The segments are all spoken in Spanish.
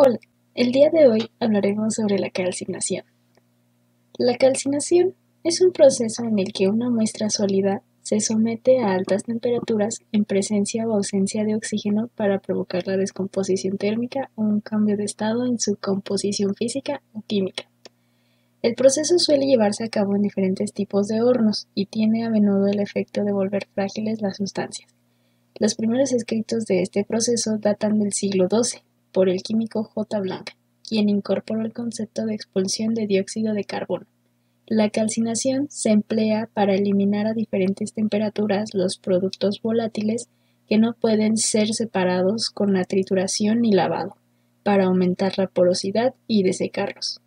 Hola, el día de hoy hablaremos sobre la calcinación. La calcinación es un proceso en el que una muestra sólida se somete a altas temperaturas en presencia o ausencia de oxígeno para provocar la descomposición térmica o un cambio de estado en su composición física o química. El proceso suele llevarse a cabo en diferentes tipos de hornos y tiene a menudo el efecto de volver frágiles las sustancias. Los primeros escritos de este proceso datan del siglo XII por el químico J. Blanc, quien incorporó el concepto de expulsión de dióxido de carbono. La calcinación se emplea para eliminar a diferentes temperaturas los productos volátiles que no pueden ser separados con la trituración ni lavado, para aumentar la porosidad y desecarlos.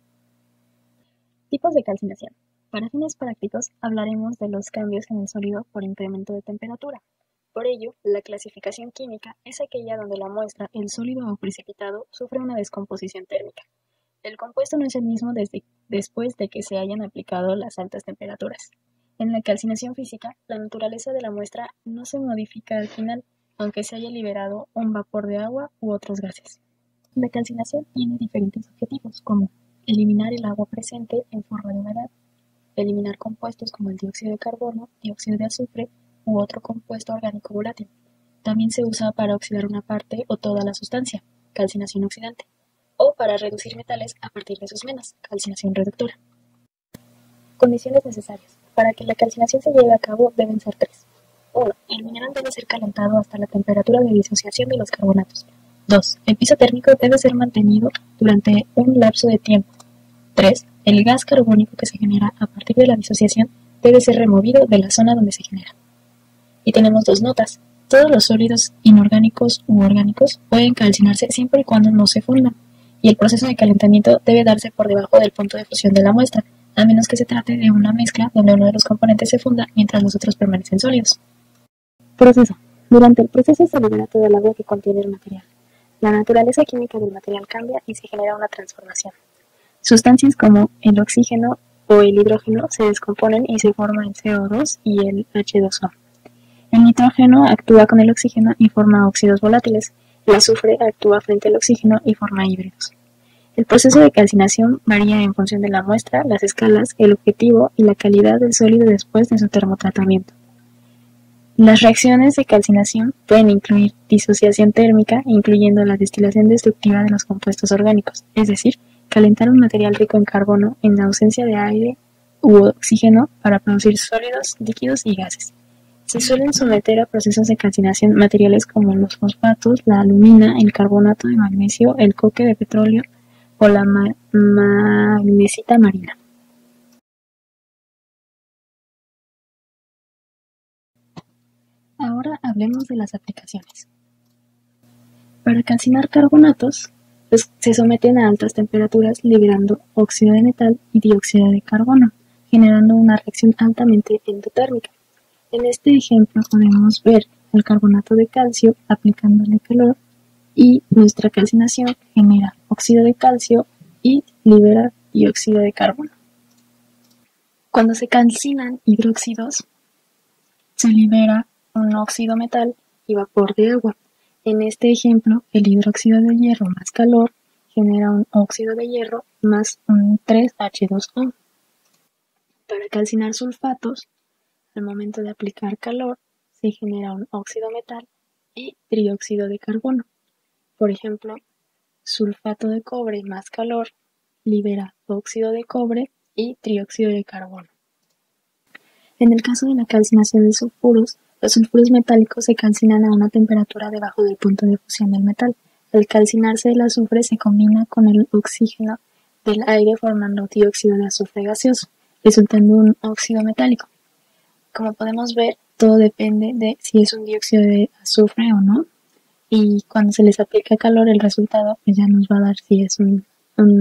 Tipos de calcinación. Para fines prácticos hablaremos de los cambios en el sólido por incremento de temperatura. Por ello, la clasificación química es aquella donde la muestra, el sólido o precipitado, sufre una descomposición térmica. El compuesto no es el mismo después de que se hayan aplicado las altas temperaturas. En la calcinación física, la naturaleza de la muestra no se modifica al final, aunque se haya liberado un vapor de agua u otros gases. La calcinación tiene diferentes objetivos, como eliminar el agua presente en forma de humedad, eliminar compuestos como el dióxido de carbono, dióxido de azufre u otro compuesto orgánico volátil. También se usa para oxidar una parte o toda la sustancia, calcinación oxidante, o para reducir metales a partir de sus menas, calcinación reductora. Condiciones necesarias. Para que la calcinación se lleve a cabo deben ser tres. 1. El mineral debe ser calentado hasta la temperatura de disociación de los carbonatos. 2. El piso térmico debe ser mantenido durante un lapso de tiempo. 3. El gas carbónico que se genera a partir de la disociación debe ser removido de la zona donde se genera. Y tenemos dos notas. Todos los sólidos inorgánicos u orgánicos pueden calcinarse siempre y cuando no se fundan, y el proceso de calentamiento debe darse por debajo del punto de fusión de la muestra, a menos que se trate de una mezcla donde uno de los componentes se funda mientras los otros permanecen sólidos. Proceso. Durante el proceso se libera todo el agua que contiene el material. La naturaleza química del material cambia y se genera una transformación. Sustancias como el oxígeno o el hidrógeno se descomponen y se forma el CO2 y el H2O. El nitrógeno actúa con el oxígeno y forma óxidos volátiles. El azufre actúa frente al oxígeno y forma híbridos. El proceso de calcinación varía en función de la muestra, las escalas, el objetivo y la calidad del sólido después de su termotratamiento. Las reacciones de calcinación pueden incluir disociación térmica, incluyendo la destilación destructiva de los compuestos orgánicos, es decir, calentar un material rico en carbono en ausencia de aire u oxígeno para producir sólidos, líquidos y gases. Se suelen someter a procesos de calcinación materiales como los fosfatos, la alumina, el carbonato de magnesio, el coque de petróleo o la magnesita marina. Ahora hablemos de las aplicaciones. Para calcinar carbonatos, pues, se someten a altas temperaturas liberando óxido de metal y dióxido de carbono, generando una reacción altamente endotérmica. En este ejemplo podemos ver el carbonato de calcio aplicándole calor y nuestra calcinación genera óxido de calcio y libera dióxido de carbono. Cuando se calcinan hidróxidos, se libera un óxido metal y vapor de agua. En este ejemplo, el hidróxido de hierro más calor genera un óxido de hierro más un 3H2O. Para calcinar sulfatos, al momento de aplicar calor, se genera un óxido metal y trióxido de carbono. Por ejemplo, sulfato de cobre más calor libera óxido de cobre y trióxido de carbono. En el caso de la calcinación de sulfuros, los sulfuros metálicos se calcinan a una temperatura debajo del punto de fusión del metal. Al calcinarse el azufre se combina con el oxígeno del aire formando dióxido de azufre gaseoso, resultando un óxido metálico. Como podemos ver, todo depende de si es un dióxido de azufre o no. Y cuando se les aplica calor, el resultado pues ya nos va a dar si es un,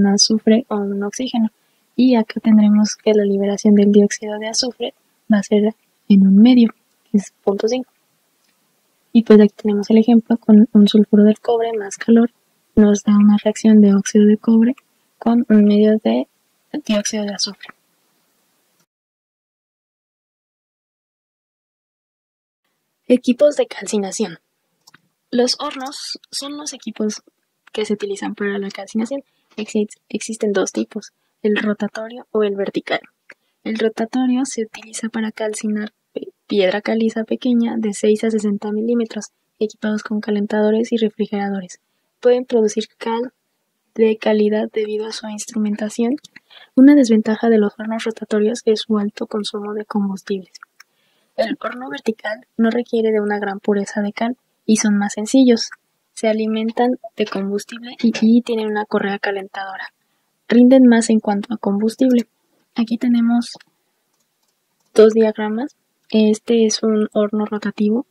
azufre o un oxígeno. Y acá tendremos que la liberación del dióxido de azufre va a ser en un medio, que es 0.5. Y pues aquí tenemos el ejemplo con un sulfuro del cobre más calor, nos da una reacción de óxido de cobre con un medio de dióxido de azufre. Equipos de calcinación. Los hornos son los equipos que se utilizan para la calcinación. existen dos tipos, el rotatorio o el vertical. El rotatorio se utiliza para calcinar piedra caliza pequeña de 6 a 60 milímetros, equipados con calentadores y refrigeradores. Pueden producir cal de calidad debido a su instrumentación. Una desventaja de los hornos rotatorios es su alto consumo de combustibles. El horno vertical no requiere de una gran pureza de cal y son más sencillos. Se alimentan de combustible y, tienen una correa calentadora. Rinden más en cuanto a combustible. Aquí tenemos dos diagramas. Este es un horno rotativo.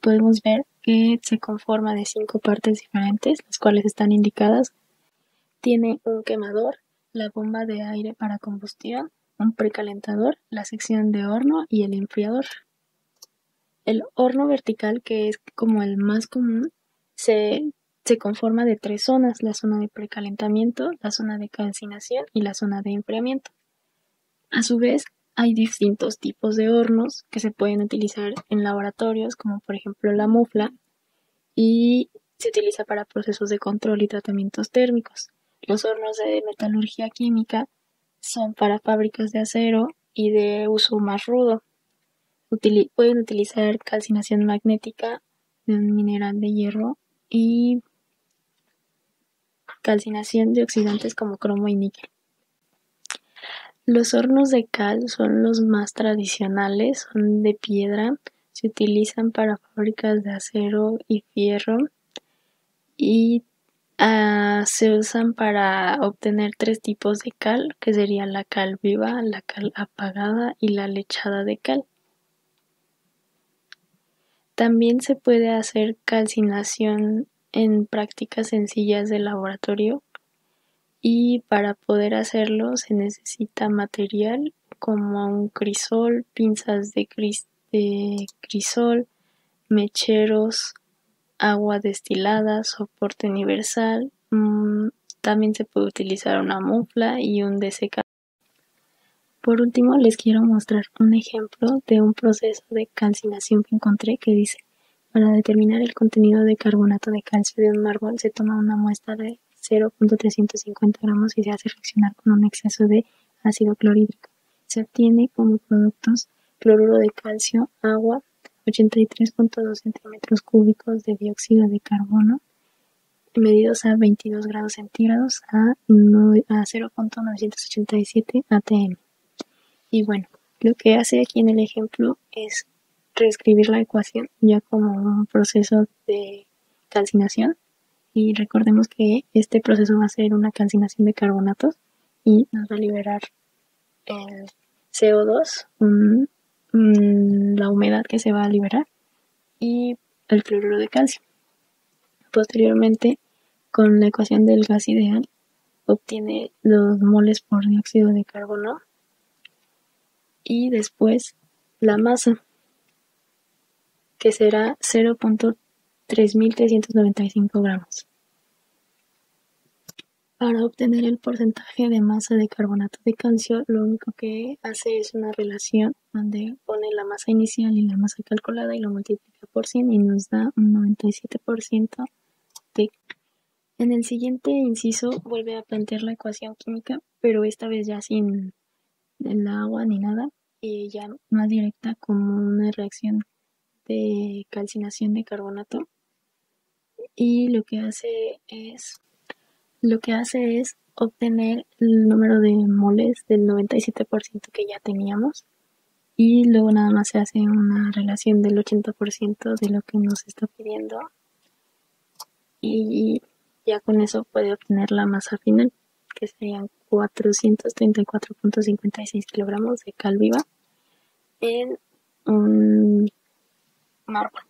Podemos ver que se conforma de cinco partes diferentes, las cuales están indicadas. Tiene un quemador, la bomba de aire para combustión, un precalentador, la sección de horno y el enfriador. El horno vertical, que es como el más común, se, se conforma de tres zonas, la zona de precalentamiento, la zona de calcinación y la zona de enfriamiento. A su vez, hay distintos tipos de hornos que se pueden utilizar en laboratorios, como por ejemplo la mufla, y se utiliza para procesos de control y tratamientos térmicos. Los hornos de metalurgia química son para fábricas de acero y de uso más rudo pueden utilizar calcinación magnética de un mineral de hierro y calcinación de oxidantes como cromo y níquel. Los hornos de cal son los más tradicionales, son de piedra, se utilizan para fábricas de acero y fierro y ah, se usan para obtener tres tipos de cal, que serían la cal viva, la cal apagada y la lechada de cal. También se puede hacer calcinación en prácticas sencillas de laboratorio y para poder hacerlo se necesita material como un crisol, pinzas de, crisol, mecheros, agua destilada, soporte universal. Mm, también se puede utilizar una mufla y un desecador. Por último, les quiero mostrar un ejemplo de un proceso de calcinación que encontré que dice, para determinar el contenido de carbonato de calcio de un mármol se toma una muestra de 0.350 gramos y se hace reaccionar con un exceso de ácido clorhídrico. Se obtiene como productos cloruro de calcio, agua, 83.2 centímetros cúbicos de dióxido de carbono, medidos a 22 grados centígrados a, a 0.987 atm. Y bueno, lo que hace aquí en el ejemplo es reescribir la ecuación ya como un proceso de calcinación. Y recordemos que este proceso va a ser una calcinación de carbonatos y nos va a liberar el CO2, la humedad que se va a liberar y el cloruro de calcio. Posteriormente, con la ecuación del gas ideal, obtiene los moles por dióxido de carbono y después la masa, que será 0.3395 gramos. Para obtener el porcentaje de masa de carbonato de calcio, lo único que hace es una relación donde pone la masa inicial y la masa calculada y lo multiplica por 100 y nos da un 97% de... En el siguiente inciso vuelve a plantear la ecuación química, pero esta vez ya sin el agua ni nada, y ya más directa como una reacción de calcinación de carbonato. Y lo que hace es lo que hace es obtener el número de moles del 97% que ya teníamos y luego nada más se hace una relación del 80% de lo que nos está pidiendo y ya con eso puede obtener la masa final que serían 434.56 kilogramos de cal viva en un mármol.